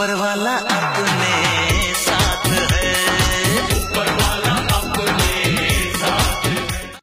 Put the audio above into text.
ऊपर वाला अपने